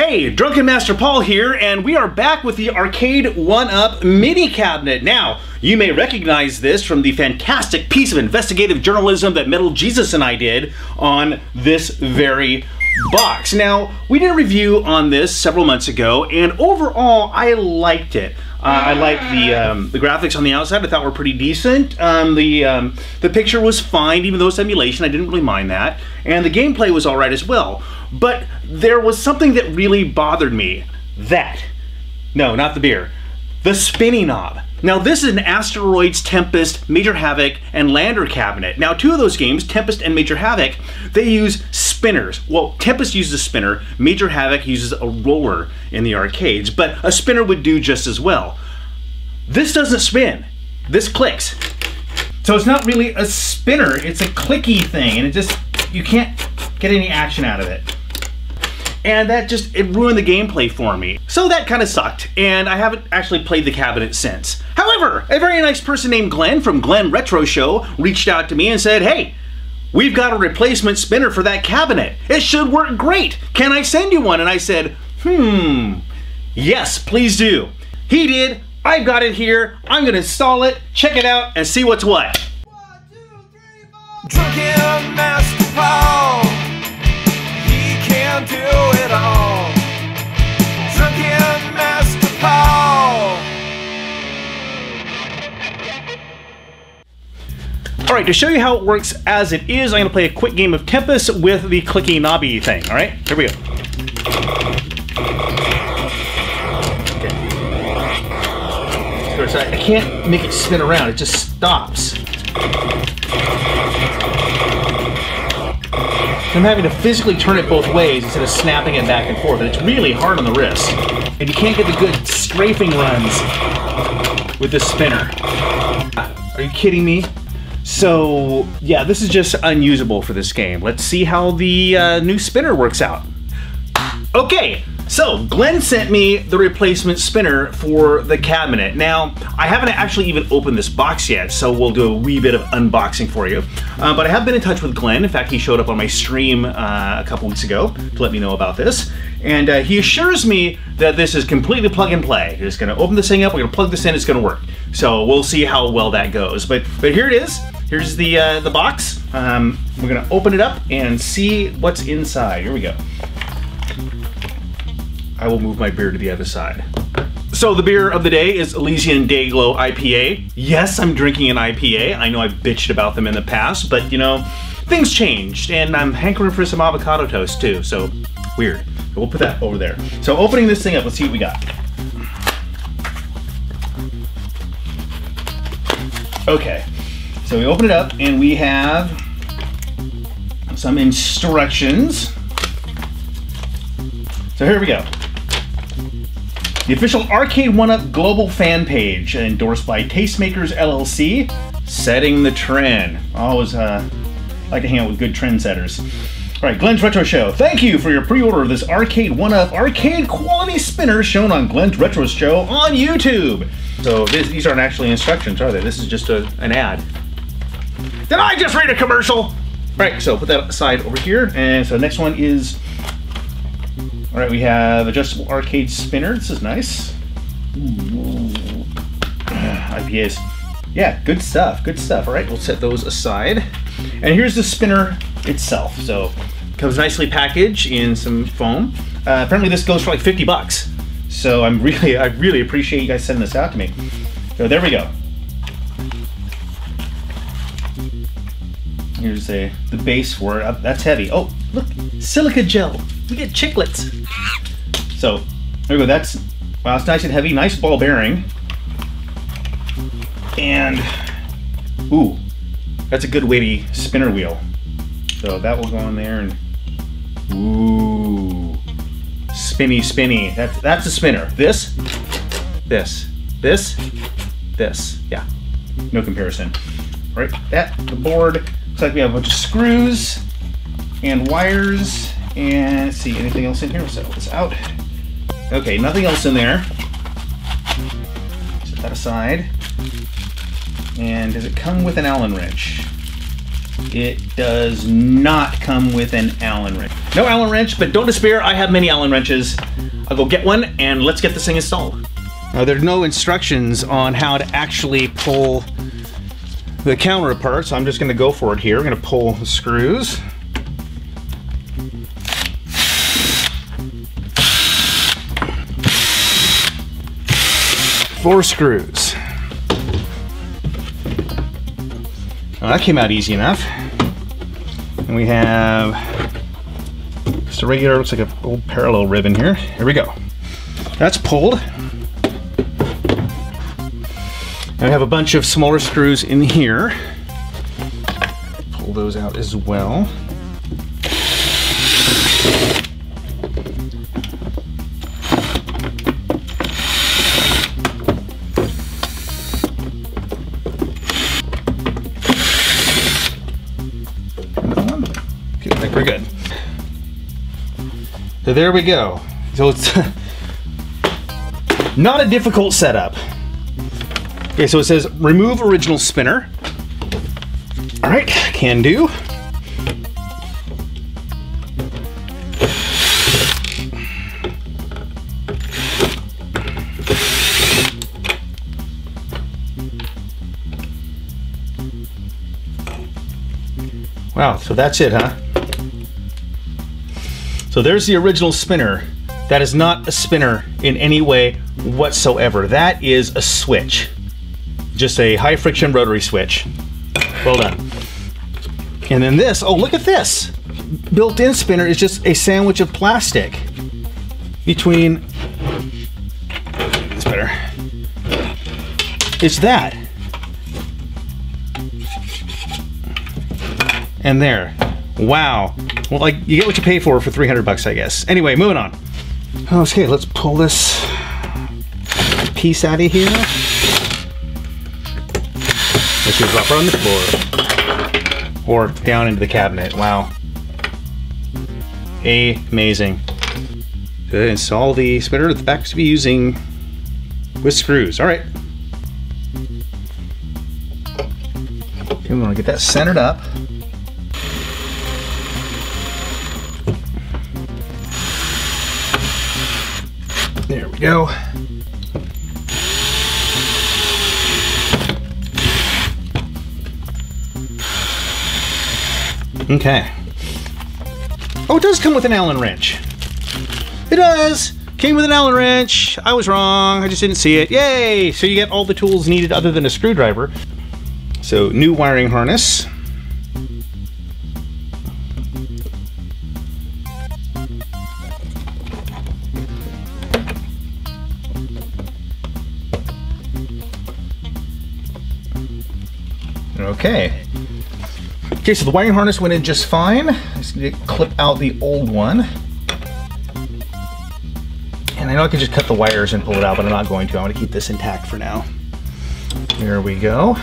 Hey, Drunken Master Paul here, and we are back with the Arcade 1-Up mini cabinet. Now, you may recognize this from the fantastic piece of investigative journalism that Metal Jesus and I did on this very box. Now, we did a review on this several months ago, and overall, I liked it. Uh, I like the um, the graphics on the outside. I thought were pretty decent. Um, the um, the picture was fine, even though it's emulation. I didn't really mind that, and the gameplay was all right as well. But there was something that really bothered me. That, no, not the beer, the spinny knob. Now this is an Asteroids, Tempest, Major Havoc, and Lander cabinet. Now two of those games, Tempest and Major Havoc, they use spinners. Well, Tempest uses a spinner, Major Havoc uses a roller in the arcades, but a spinner would do just as well. This doesn't spin. This clicks. So it's not really a spinner, it's a clicky thing, and it just, you can't get any action out of it and that just it ruined the gameplay for me. So that kind of sucked, and I haven't actually played the cabinet since. However, a very nice person named Glen from Glen Retro Show reached out to me and said, hey, we've got a replacement spinner for that cabinet. It should work great. Can I send you one? And I said, hmm, yes, please do. He did. I've got it here. I'm gonna install it, check it out, and see what's what. One, two, three, All right, to show you how it works as it is, I'm gonna play a quick game of Tempest with the clicky knobby thing. All right, here we go. Okay. I can't make it spin around, it just stops. I'm having to physically turn it both ways instead of snapping it back and forth, and it's really hard on the wrist. And you can't get the good strafing runs with this spinner. Are you kidding me? So, yeah, this is just unusable for this game. Let's see how the uh, new spinner works out. Okay, so, Glen sent me the replacement spinner for the cabinet. Now, I haven't actually even opened this box yet, so we'll do a wee bit of unboxing for you. Uh, but I have been in touch with Glen. In fact, he showed up on my stream uh, a couple weeks ago to let me know about this. And uh, he assures me that this is completely plug and play. Just gonna open this thing up, we're gonna plug this in, it's gonna work. So we'll see how well that goes. But but here it is. Here's the, uh, the box. Um, we're gonna open it up and see what's inside. Here we go. I will move my beer to the other side. So the beer of the day is Elysian Dayglow IPA. Yes, I'm drinking an IPA. I know I've bitched about them in the past, but you know, things changed, and I'm hankering for some avocado toast too, so weird. We'll put that over there. So opening this thing up, let's see what we got. Okay, so we open it up and we have some instructions. So here we go. The official Arcade 1-Up global fan page, endorsed by Tastemakers LLC, setting the trend. Always uh, like to hang out with good trendsetters. All right, Glen's Retro Show. Thank you for your pre-order of this Arcade 1-Up arcade quality spinner shown on Glen's Retro Show on YouTube. So this, these aren't actually instructions, are they? This is just a, an ad. Did I just read a commercial? All right, so put that aside over here. And so next one is all right, we have adjustable arcade spinner. This is nice. IPAs. Yeah, good stuff, good stuff. All right, we'll set those aside. And here's the spinner itself. So comes nicely packaged in some foam. Uh, apparently this goes for like 50 bucks. So I'm really, I really appreciate you guys sending this out to me. So there we go. Here's a, the base for it. Uh, that's heavy. Oh, look, silica gel. We get chiclets. So, there we go. That's, wow, it's nice and heavy. Nice ball bearing. And, ooh, that's a good weighty spinner wheel. So that will go in there and, ooh, spinny, spinny. That's, that's a spinner. This, this, this, this. Yeah, no comparison. All right, that, the board, looks like we have a bunch of screws and wires and see anything else in here. Set this out. Okay, nothing else in there. Set that aside. And does it come with an Allen wrench? It does not come with an Allen wrench. No Allen wrench, but don't despair, I have many Allen wrenches. I'll go get one and let's get this thing installed. Now there's no instructions on how to actually pull the counter apart, so I'm just gonna go for it here. I'm gonna pull the screws. Four screws. Well, that came out easy enough. And we have just a regular, looks like an old parallel ribbon here. Here we go. That's pulled. And I have a bunch of smaller screws in here. Pull those out as well. we're good. So there we go. So it's not a difficult setup. Okay, so it says remove original spinner. All right, can do. Wow, so that's it, huh? So there's the original spinner. That is not a spinner in any way whatsoever. That is a switch. Just a high friction rotary switch. Well done. And then this, oh look at this. Built-in spinner is just a sandwich of plastic between, this better. It's that. And there. Wow. Well, like, you get what you pay for for 300 bucks, I guess. Anyway, moving on. Okay, let's pull this piece out of here. Just drop her on the floor. Or down into the cabinet. Wow. Amazing. Install the spinner, the back to be using with screws. All right. Okay, we want to get that centered up. There we go. Okay. Oh, it does come with an Allen wrench. It does. Came with an Allen wrench. I was wrong. I just didn't see it. Yay! So you get all the tools needed other than a screwdriver. So new wiring harness. Okay. Okay, so the wiring harness went in just fine. Just need to clip out the old one. And I know I could just cut the wires and pull it out, but I'm not going to. I'm to keep this intact for now. There we go.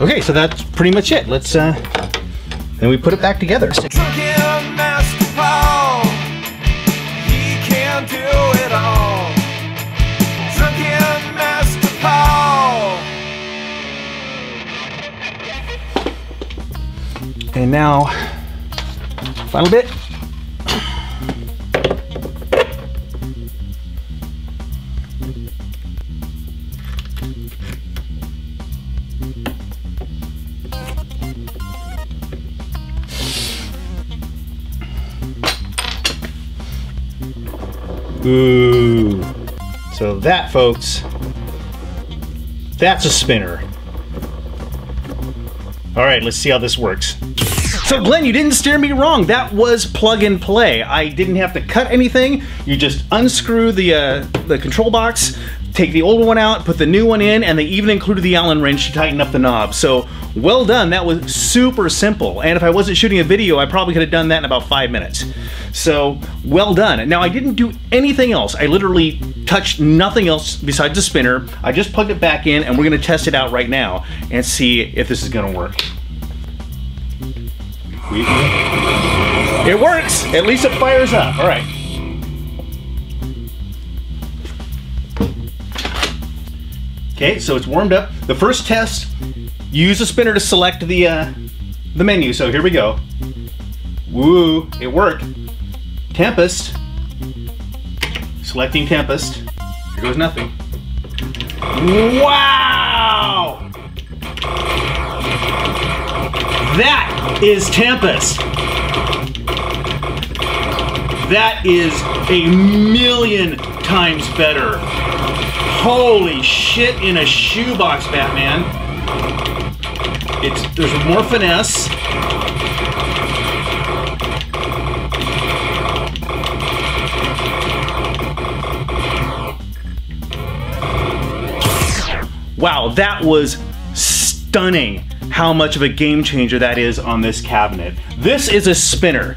Okay, so that's pretty much it. Let's, uh, then we put it back together. And now, final bit. Ooh. So that, folks, that's a spinner. All right, let's see how this works. So Glen, you didn't steer me wrong. That was plug and play. I didn't have to cut anything. You just unscrew the, uh, the control box, take the old one out, put the new one in, and they even included the Allen wrench to tighten up the knob. So well done, that was super simple. And if I wasn't shooting a video, I probably could have done that in about five minutes. So well done. Now I didn't do anything else. I literally touched nothing else besides the spinner. I just plugged it back in and we're gonna test it out right now and see if this is gonna work. It works. At least it fires up. All right. Okay, so it's warmed up. The first test, use a spinner to select the uh, the menu. So here we go. Woo, it worked. Tempest. Selecting Tempest. Here goes nothing. Wow! That is Tempest. That is a million times better. Holy shit in a shoebox, Batman. It's there's more finesse. Wow, that was stunning how much of a game changer that is on this cabinet. This is a spinner.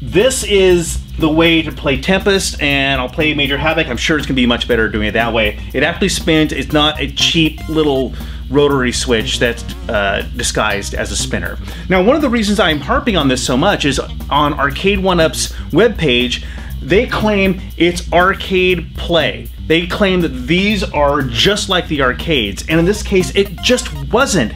This is the way to play Tempest, and I'll play Major Havoc. I'm sure it's gonna be much better doing it that way. It actually spins, it's not a cheap little rotary switch that's uh, disguised as a spinner. Now, one of the reasons I'm harping on this so much is on Arcade1Up's webpage, they claim it's arcade play. They claim that these are just like the arcades, and in this case, it just wasn't.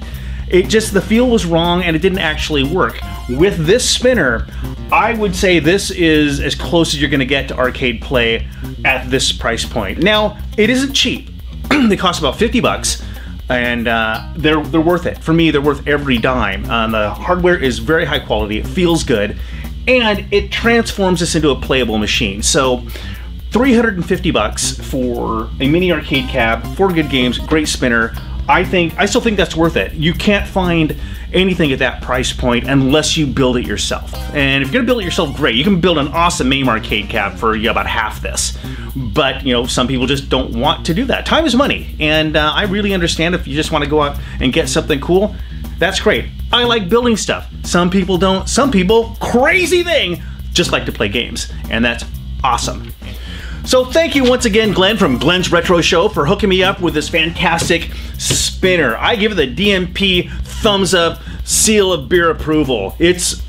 It just, the feel was wrong and it didn't actually work. With this spinner, I would say this is as close as you're gonna get to arcade play at this price point. Now, it isn't cheap. they cost about 50 bucks and uh, they're they're worth it. For me, they're worth every dime. Um, the hardware is very high quality. It feels good, and it transforms this into a playable machine. So. 350 bucks for a mini arcade cab, four good games, great spinner. I think I still think that's worth it. You can't find anything at that price point unless you build it yourself. And if you're gonna build it yourself, great. You can build an awesome MAME arcade cab for about half this. But you know, some people just don't want to do that. Time is money, and uh, I really understand if you just want to go out and get something cool. That's great. I like building stuff. Some people don't. Some people, crazy thing, just like to play games, and that's awesome. So thank you once again, Glen from Glen's Retro Show for hooking me up with this fantastic spinner. I give it the DMP thumbs up seal of beer approval. It's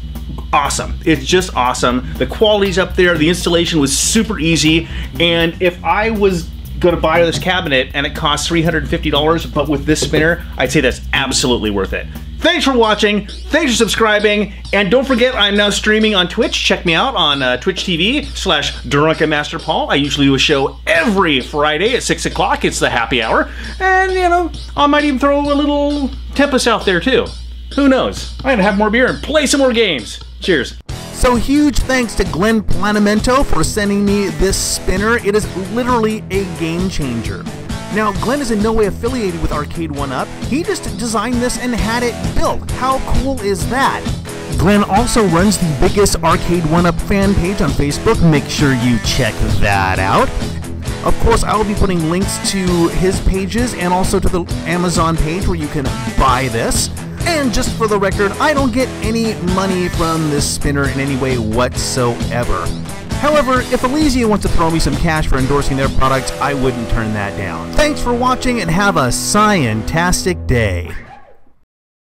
awesome. It's just awesome. The quality's up there. The installation was super easy. And if I was to buy this cabinet and it costs $350, but with this spinner, I'd say that's absolutely worth it. Thanks for watching. Thanks for subscribing. And don't forget, I'm now streaming on Twitch. Check me out on uh, Twitch TV slash Drunken Master Paul. I usually do a show every Friday at 6 o'clock. It's the happy hour. And, you know, I might even throw a little Tempest out there, too. Who knows? I'm going to have more beer and play some more games. Cheers. So huge thanks to Glen Planamento for sending me this spinner. It is literally a game changer. Now, Glen is in no way affiliated with Arcade1Up. He just designed this and had it built. How cool is that? Glen also runs the biggest Arcade1Up fan page on Facebook. Make sure you check that out. Of course, I will be putting links to his pages and also to the Amazon page where you can buy this. And just for the record, I don't get any money from this spinner in any way whatsoever. However, if Elysian wants to throw me some cash for endorsing their product, I wouldn't turn that down. Thanks for watching and have a scientastic day.